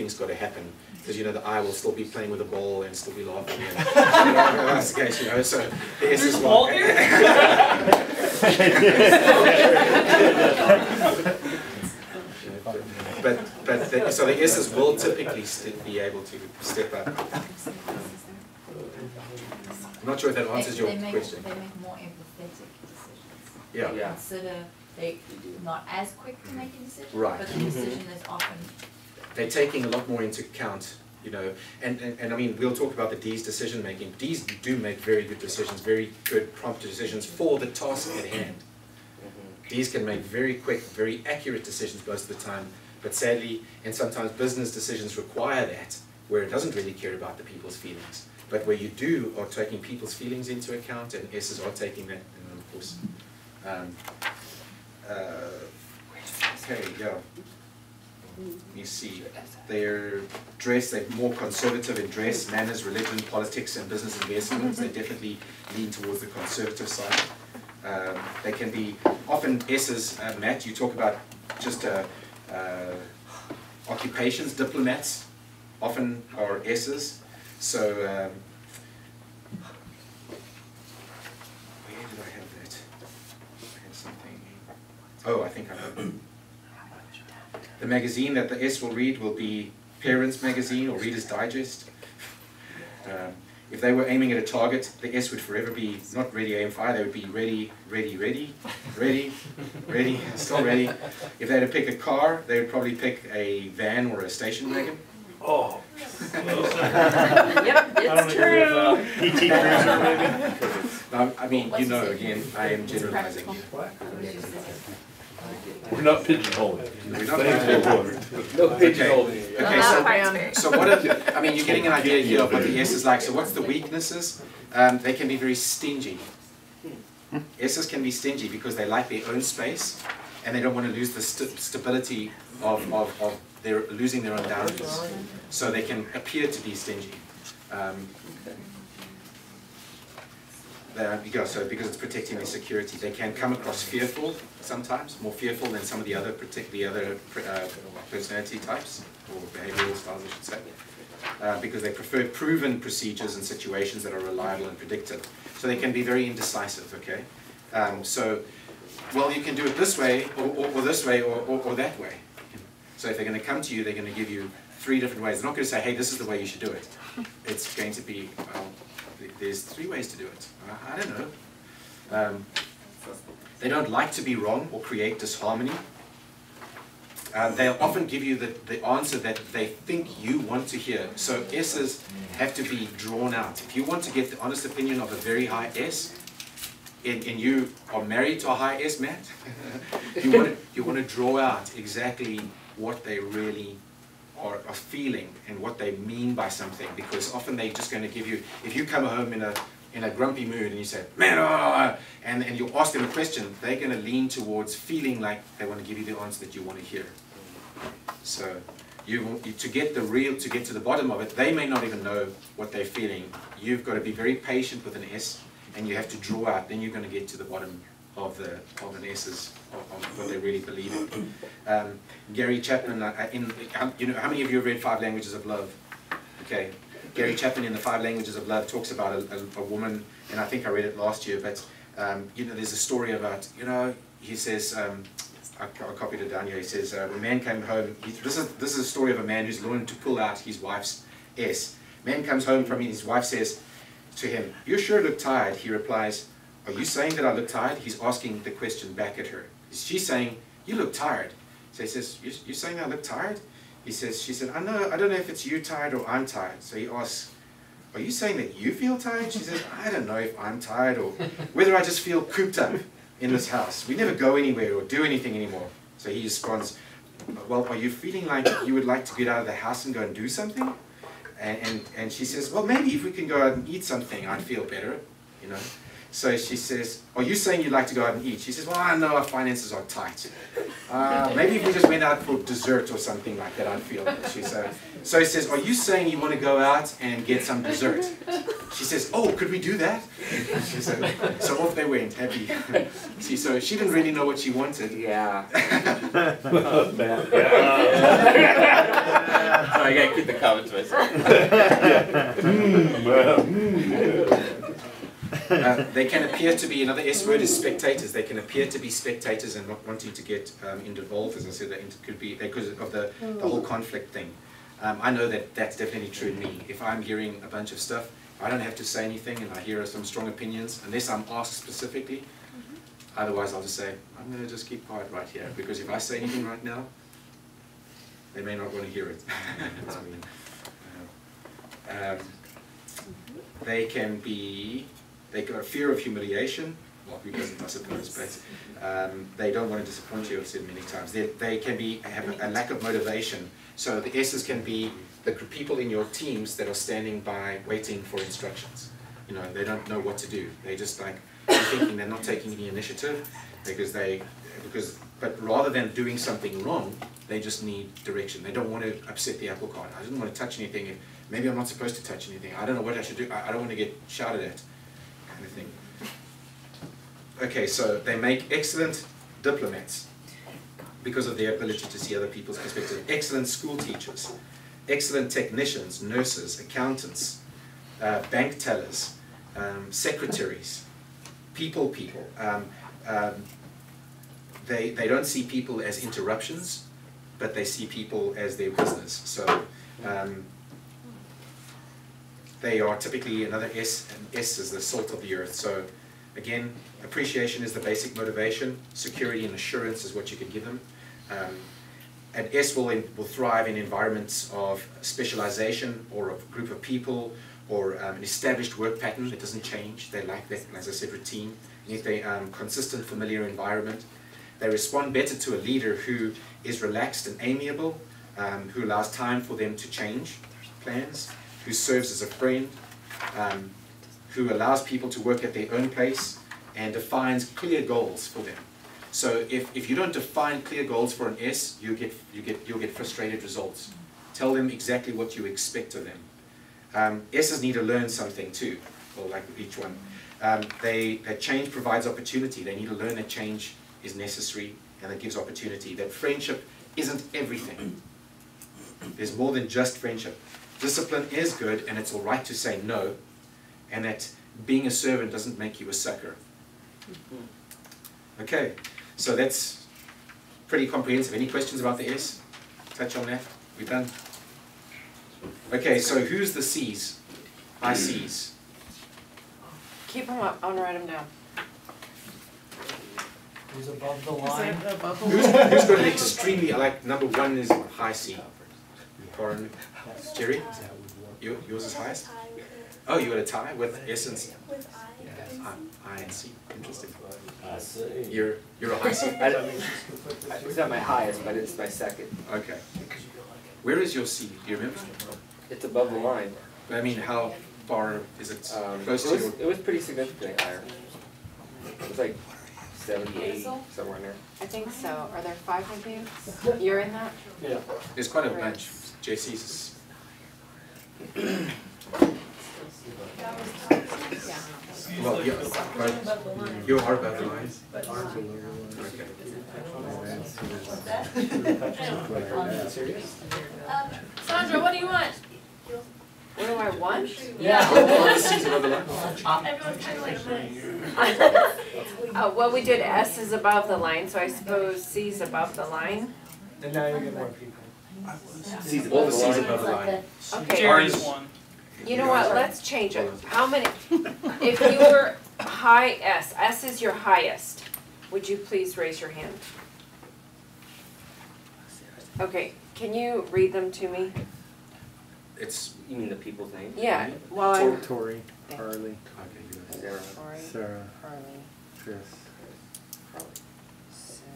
things got to happen because you know the I will still be playing with the ball and still be laughing. And, you know, that's the case, you know. So the S is ball one. but but the, so the S's will typically st- be able to step up. I'm not sure if that answers They- your they make- question. They make more empathetic decisions. Yeah. Yeah. Consider, they not as quick to make a decision, Right. but the decision is often, they're taking a lot more into account, you know, and, and, and I mean, we'll talk about the D's decision making. D's do make very good decisions, very good prompt decisions for the task at hand. D's can make very quick, very accurate decisions most of the time, but sadly, and sometimes business decisions require that, where it doesn't really care about the people's feelings. But where you do are taking people's feelings into account, and S's are taking that, and of course, um, uh, okay, yeah. You see, they're dressed, they're more conservative in dress, manners, religion, politics, and business investments. They definitely lean towards the conservative side. Um, they can be often S's. Uh, Matt, you talk about just uh, uh, occupations. Diplomats often are S's. So um, where did I have that? I had something. Oh, I think I. it. The magazine that the S will read will be Parents Magazine or Reader's Digest. Um, if they were aiming at a target, the S would forever be not ready aim fire, they would be ready, ready, ready, ready, ready, still ready. If they had to pick a car, they would probably pick a van or a station wagon. Oh. yep, it's true. PT Cruiser maybe? Now, I mean, you know, again, I am generalizing. Practical. We're not pigeonholing. We're not pigeonholing. No pigeonholing. Okay, Well, so- that part's very- So what are, I mean, you're getting an idea here of what the S is like. So what's the weaknesses? Um, they can be very stingy. S's can be stingy because they like their own space and they don't want to lose the st stability of, of, of their losing their own boundaries. So they can appear to be stingy. Um, because, so because it's protecting their security, they can come across fearful sometimes, more fearful than some of the other, particularly other uh, personality types or behavioral styles, I should say. Uh, because they prefer proven procedures and situations that are reliable and predictive. So they can be very indecisive, okay? Um, so, well, you can do it this way, or, or, or this way, or, or, or that way. So if they're going to come to you, they're going to give you three different ways. They're not going to say, hey, this is the way you should do it. It's going to be, well, there's three ways to do it. I, don't know. Um, they don't like to be wrong or create disharmony. Uh, they'll often give you the, the answer that they think you want to hear. So S's have to be drawn out. If you want to get the honest opinion of a very high S, and, and you are married to a high S, Matt, you want to you want to draw out exactly what they really are, are feeling and what they mean by something. Because often they're just going to give you. If you come home in a in a grumpy mood and you say, man, oh, and, and you ask them a question, they're going to lean towards feeling like they want to give you the answer that you want to hear. So you, want- you to get the real, to get to the bottom of it, they may not even know what they're feeling. You've got to be very patient with an S, and you have to draw out. Then you're going to get to the bottom of the of an S's of, of what they really believe in. Um, Gary Chapman, uh, in you know, how many of you have read Five Languages of Love? Okay, Gary Chapman in the Five Languages of Love talks about a, a, a woman, and I think I read it last year. But um, you know, there's a story about you know, he says. Um, I, copied it down here. He says, uh, when a man came home, he, this, is, this is a story of a man who's learned to pull out his wife's S. Man comes home from his wife says to him, you sure look tired. He replies, are you saying that I look tired? He's asking the question back at her. She's saying, you look tired. So he says, you, you saying I look tired? He says, she said, I know, I don't know if it's you tired or I'm tired. So he asks, are you saying that you feel tired? She says, I don't know if I'm tired or whether I just feel cooped up in this house. We never go anywhere or do anything anymore. So he responds, well, are you feeling like you would like to get out of the house and go and do something? And, and, and she says, well, maybe if we can go out and eat something, I'd feel better, you know. So she says, are you saying you'd like to go out and eat? She says, well, I know our finances are tight. Uh, maybe if we just went out for dessert or something like that, I'd feel better. She said, so he says, are you saying you want to go out and get some dessert? She says, oh, could we do that? She said, so off they went, happy. See, so she didn't really know what she wanted. Yeah. Bad. I gotta keep the comments to myself. Uh, they can appear to be, another S word is spectators, they can appear to be spectators and not wanting to get um, involved, as I said, that could be, because of the, the whole conflict thing. Um, I know that that's definitely true in me. If I'm hearing a bunch of stuff, I don't have to say anything and I hear some strong opinions, unless I'm asked specifically. Otherwise, I'll just say, I'm gonna just keep quiet right here, because if I say anything right now, they may not want to hear it. I mean. Uh, um, they can be, they got a fear of humiliation, well, who doesn't, I suppose, but um, they don't want to disappoint you, I've said many times. They, they can be, have a, a lack of motivation. So the S's can be the people in your teams that are standing by waiting for instructions. You know, they don't know what to do. They just like, they're thinking they're not taking any initiative because they, because, but rather than doing something wrong, they just need direction. They don't want to upset the apple cart. I didn't want to touch anything. Maybe I'm not supposed to touch anything. I don't know what I should do. I, I don't want to get shouted at, kind of thing. Okay, so they make excellent diplomats because of their ability to see other people's perspective. Excellent school teachers, excellent technicians, nurses, accountants, uh, bank tellers, um, secretaries, people people. Um, um, they, they don't see people as interruptions, but they see people as their business. So um, they are typically another S, and S is the salt of the earth. So again, appreciation is the basic motivation. Security and assurance is what you can give them. Um, and S will, in, will thrive in environments of specialization or a group of people or um, an established work pattern that doesn't change. They like that, as I said, routine. And if they um, consistent, familiar environment, they respond better to a leader who is relaxed and amiable, um, who allows time for them to change plans, who serves as a friend, um, who allows people to work at their own pace, and defines clear goals for them. So if, if you don't define clear goals for an S, you get, you get, you'll get frustrated results. Tell them exactly what you expect of them. Um, S's need to learn something too, or like each one. Um, they, that change provides opportunity. They need to learn that change is necessary and that gives opportunity. That friendship isn't everything. There's more than just friendship. Discipline is good and it's all right to say no, and that being a servant doesn't make you a sucker. Mm-hmm. Okay, so that's pretty comprehensive. Any questions about the S? Touch on that? We're done? Okay, so who's the C's? I C's. Keep them up, I wanna write them down. Who's above the line? above the Who's, line? who's got an extremely, like, number one is high C? Warren, Jerry? You, yours is highest? Oh, you got a tie with S and C? With I and I, C. I and C, interesting. I see. You're, you're a high C? I don't- It's not my highest, but it's my second. Okay. Where is your C? Do you remember? It's above the line. I mean, how far is it Um, close it to was, your? it was pretty significantly higher. It was like seventy, eighty, somewhere in there. I think so, are there five of you? You're in that? Yeah. There's quite a bunch. JC's. Well, yeah, but you are above the line. Okay. Um, Sandra, what do you want? What do I want? Yeah. The C's above the line? everyone's kind of like this. Uh, well, we did S is above the line, so I suppose C is above the line. And now you're getting more people. C's All the above the C's line. above the line. Okay, Jerry's one. you know what, let's change it. How many, if you were high S, S is your highest, would you please raise your hand? Okay, can you read them to me? It's, You mean the people's name? Yeah, while I'm. Tori, Harley, okay, you got. Sarah. Sorry, Sarah, Harley, Chris, Sarah.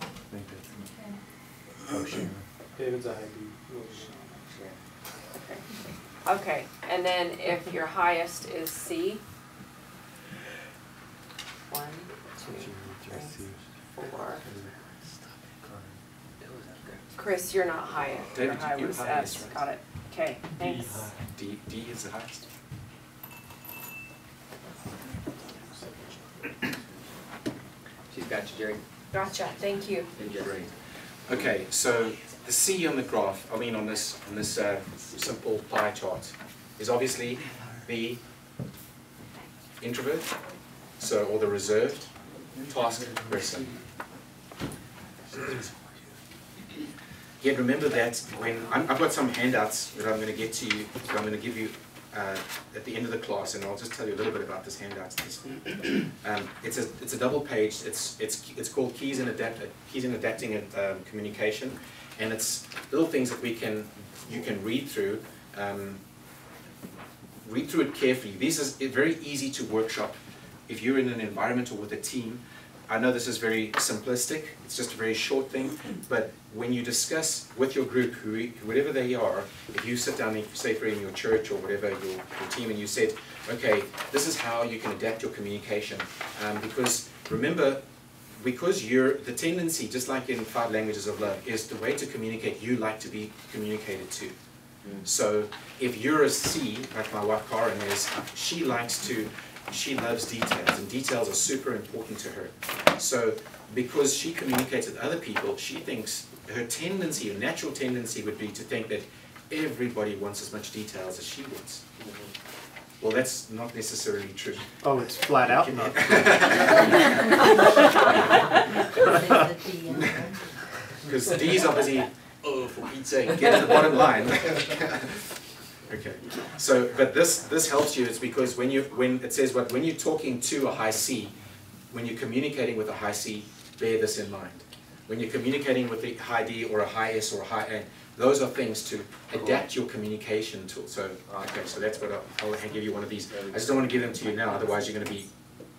I think that's. Oh, Shannon. David's a high Okay, and then if your highest is C. One, two, three, four. Chris, you're not high, your David, high you're was highest, S, right? got it, okay, thanks. D, D is the highest. She's got you, Jerry. Gotcha, thank you. And Jerry. Great. Okay, so the C on the graph, I mean on this, on this uh, simple pie chart, is obviously the introvert, so, or the reserved task person. Yet remember that when, I'm, I've got some handouts that I'm gonna get to you, that I'm gonna give you uh, at the end of the class, and I'll just tell you a little bit about this handout. It's, um, it's a, it's a double page, it's, it's, it's called Keys in Adapt, Keys in Adapting um, Communication, and it's little things that we can, you can read through, um, read through it carefully. This is very easy to workshop if you're in an environment or with a team. I know this is very simplistic, it's just a very short thing, but when you discuss with your group, who, whatever they are, if you sit down, and say for in your church or whatever, your, your team, and you said, okay, this is how you can adapt your communication. Um, because remember, because you're, the tendency, just like in five languages of love, is the way to communicate you like to be communicated to. So if you're a C, like my wife Karen is, she likes to, she loves details, and details are super important to her. So because she communicates with other people, she thinks her tendency, her natural tendency would be to think that everybody wants as much details as she wants. Mm-hmm. Well, that's not necessarily true. Oh, it's flat out not. Because D's are busy, oh, for Pete's sake, get to the bottom line. Okay, so, but this, this helps you, it's because when you, when it says what, when you're talking to a high C, when you're communicating with a high C, bear this in mind. When you're communicating with a high D or a high S or a high A, those are things to adapt your communication tool. So, okay, so that's what I'll, I'll give you one of these. I just don't want to give them to you now, otherwise you're gonna be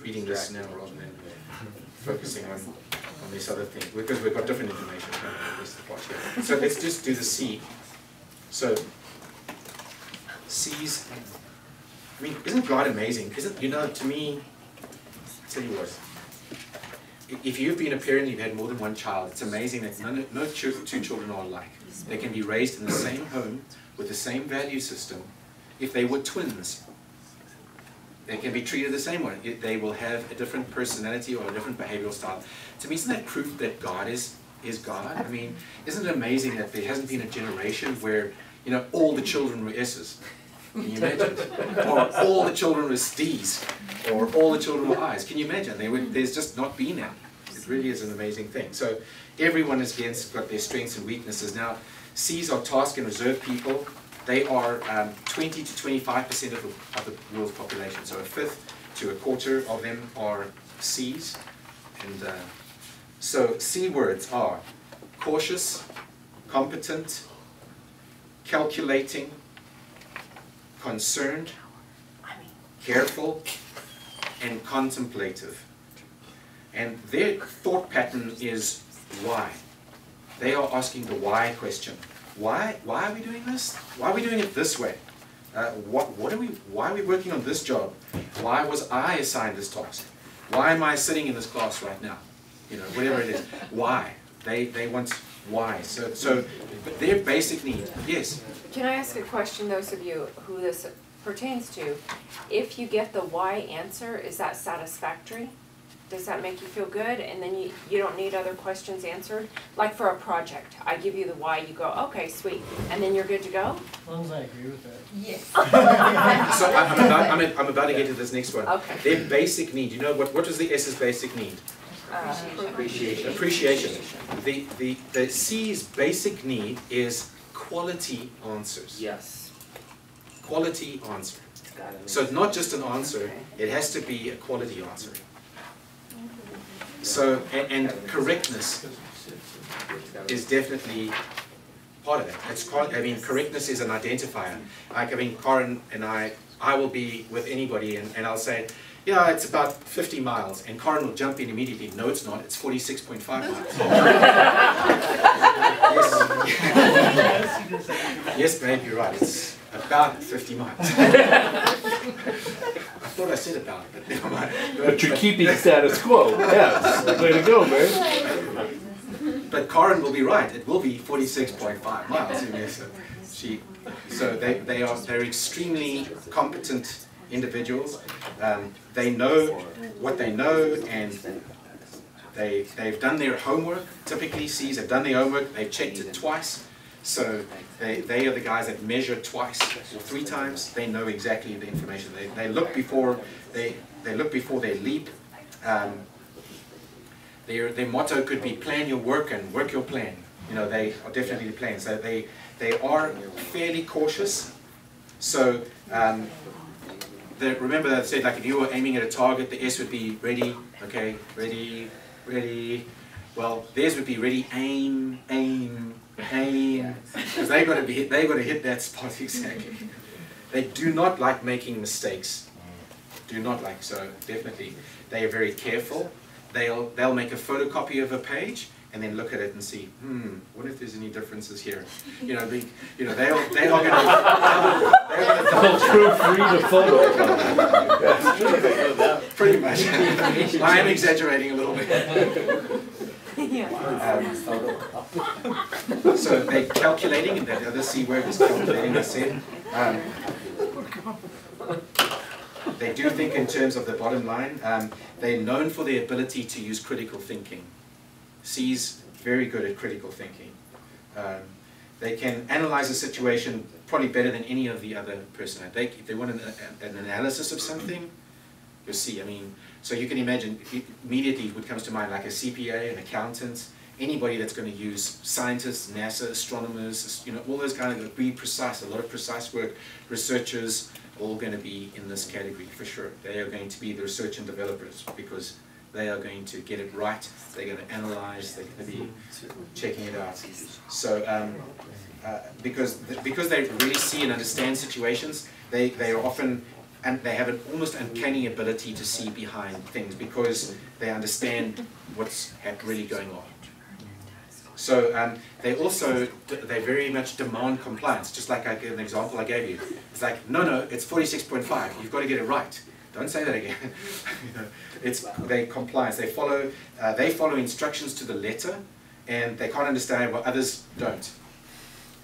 reading this now rather than focusing on, on this other thing, because we've got different information. So let's just do the C. So, C's, I mean, isn't God amazing? Isn't, you know, to me, tell you what, if you've been a parent, and you've had more than one child, it's amazing that none, no two children are alike. They can be raised in the same home with the same value system. If they were twins, they can be treated the same way. They will have a different personality or a different behavioral style. To me, isn't that proof that God is, is God? I mean, isn't it amazing that there hasn't been a generation where, you know, all the children were S's? Can you imagine? Or all the children were D's, or all the children were I's. Can you imagine? Would, there's just not been that. It really is an amazing thing. So everyone has got their strengths and weaknesses. Now, C's are task and reserve people. They are um, 20 to 25 percent of the, of the world's population. So a fifth to a quarter of them are C's. And uh, so C words are cautious, competent, calculating, concerned, careful, and contemplative. And their thought pattern is why. They are asking the why question. Why? Why are we doing this? Why are we doing it this way? Uh, what, what are we, why are we working on this job? Why was I assigned this task? Why am I sitting in this class right now? You know, whatever it is. Why? They, they want why. So, so their basic need, yes. Can I ask a question, those of you who this pertains to? If you get the why answer, is that satisfactory? Does that make you feel good and then you, you don't need other questions answered? Like for a project, I give you the why, you go, okay, sweet, and then you're good to go? As long as I agree with that. Yes. So I- I'm about, I'm, I'm about to get to this next one. Okay. Their basic need, you know, what, what was the S's basic need? Uh, Appreciation. Appreciation. The, the, the C's basic need is quality answers. Yes. Quality answer. So not just an answer, it has to be a quality answer. So, and, and correctness is definitely part of it. It's quite, I mean, correctness is an identifier. Like, I mean, Karen and I, I will be with anybody and, and I'll say, yeah, it's about 50 miles. And Karen will jump in immediately, no, it's not, it's 46.5 miles. yes. yes, babe, you're right, it's about 50 miles. I thought I said about, but never mind. But you're keeping status quo, yes. Way to go, man. But Karen will be right. It will be 46.5 miles in there. So she, so they, they are they're extremely competent individuals. Um, they know what they know, and They, they've done their homework, typically Cs have done their homework, they've checked it twice. So they, they are the guys that measure twice or three times, they know exactly the information. They, they look before, they, they look before they leap. Um, their, their motto could be plan your work and work your plan. You know, they are definitely the plan. So they, they are fairly cautious. So um, the, remember that I said, like if you were aiming at a target, the S would be ready, okay, ready, ready. Well, theirs would be ready, aim, aim, aim, because they got to be hit, they got to hit that spot exactly. They do not like making mistakes. Do not like so definitely. They are very careful. They'll they'll make a photocopy of a page and then look at it and see, hmm, what if there's any differences here? You know, they, you know, they are, they are going to, they're going to They'll proofread a photo. Pretty much. I am exaggerating a little bit. Yeah. Um, so they're calculating, and the other C word is calculating, I said. Um, they do think in terms of the bottom line. Um, they're known for their ability to use critical thinking. C's very good at critical thinking. Um, they can analyze a situation probably better than any of the other person. They, if they want an, an analysis of something, you'll see. I mean, so you can imagine immediately what comes to mind, like a CPA, an accountant, anybody that's going to use scientists, NASA, astronomers, you know, all those kind of be precise. A lot of precise work. Researchers, all going to be in this category for sure. They are going to be the research and developers because they are going to get it right. They're going to analyze. They're going to be checking it out. So um, uh, because because they really see and understand situations, they they are often and they have an almost uncanny ability to see behind things because they understand what's really going on. So um, they also they very much demand compliance, just like I an example I gave you. It's like no no, it's forty six point five. You've got to get it right. Don't say that again. You know, it's they compliance. They follow uh, they follow instructions to the letter, and they can't understand what others don't.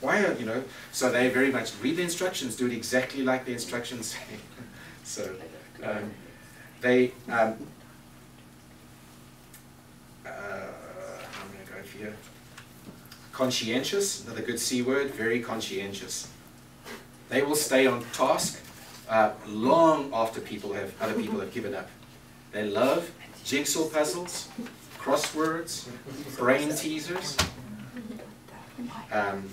Why are you know? So they very much read the instructions, do it exactly like the instructions say. so um, they. Um, uh, I'm going to go here. Conscientious, another good C word, very conscientious. They will stay on task uh, long after people have other people have given up. They love jigsaw puzzles, crosswords, brain teasers. Um,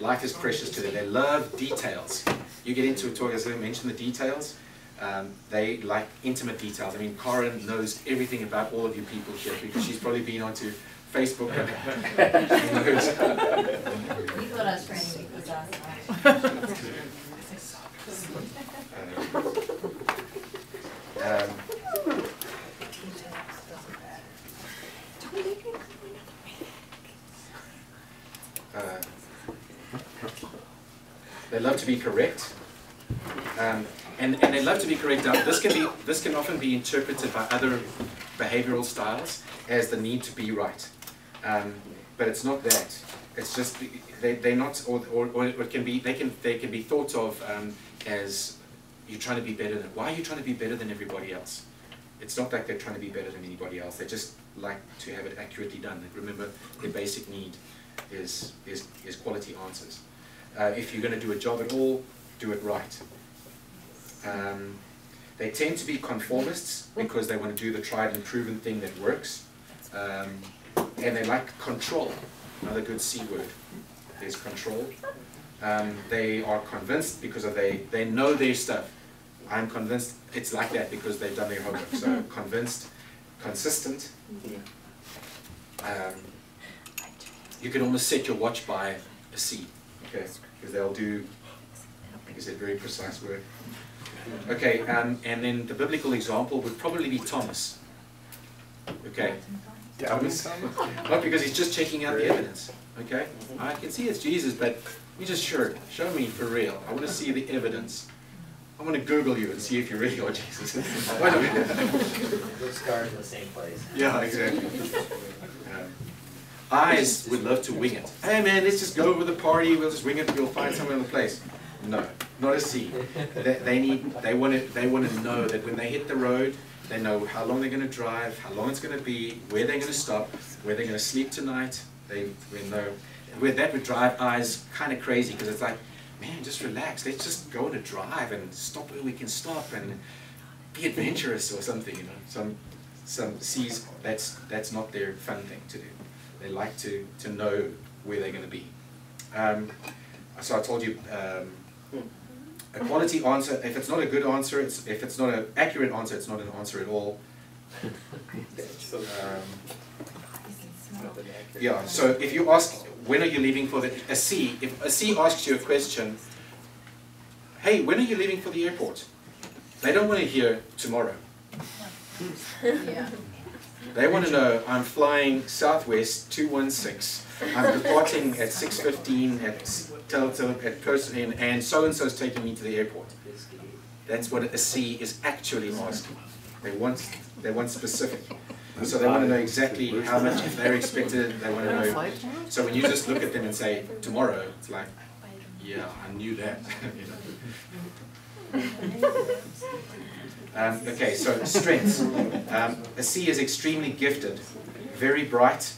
life is precious to them. They love details. You get into a talk, as I mentioned, the details. Um, they like intimate details. I mean, Karen knows everything about all of you people here because she's probably been onto Facebook and she knows. You thought I was training because last night. Um, uh, they love to be correct. Um, and, and they love to be correct. This can be this can often be interpreted by other behavioral styles as the need to be right. Um, but it's not that. It's just they they're not or, or, or it can be they can they can be thought of um, as you're trying to be better than why are you trying to be better than everybody else? It's not like they're trying to be better than anybody else. They just like to have it accurately done. Remember, their basic need is is, is quality answers. Uh, if you're going to do a job at all, do it right. Um, they tend to be conformists because they want to do the tried and proven thing that works. Um, and they like control, another good C word. There's control. Um, they are convinced because of they, they know their stuff. I'm convinced it's like that because they've done their homework. So convinced, consistent. Um, you can almost set your watch by a C, okay? Because they'll do, like I said, very precise work. Okay, um, and then the biblical example would probably be Thomas. Okay, Thomas, not because he's just checking out the evidence. Okay, I can see it's Jesus, but you just sure show me for real. I want to see the evidence. I want to Google you and see if you really are Jesus. Why don't we- Look scars in the same place. yeah, exactly. I's would love to wing it. Hey man, let's just go over the party. We'll just wing it. We'll find somewhere in the place. No, not a C. They, they need. They want to. They want to know that when they hit the road, They know how long they're going to drive, how long it's going to be, where they're going to stop, where they're going to sleep tonight. They, they know. Where that would drive I's kind of crazy because it's like, man, just relax. Let's just go on a drive and stop where we can stop and be adventurous or something. You know, some some C's that's that's not their fun thing to do. They like to to know where they're going to be. Um, so I told you. Um, a quality answer, if it's not a good answer, it's, if it's not an accurate answer, it's not an answer at all. Um, yeah, so if you ask, when are you leaving for the, a C, if a C asks you a question, hey, when are you leaving for the airport? They don't want to hear tomorrow. Yeah. They want to know, I'm flying Southwest 216, I'm departing at 6.15 at Telltale at Person, and so-and-so's taking me to the airport. That's what a C is actually asking. They want, they want specific. So they want to know exactly how much, they're expected, they want to know. So when you just look at them and say, tomorrow, it's like, yeah, I knew that. you know. Um, okay, so strengths. Um, a C is extremely gifted, very bright,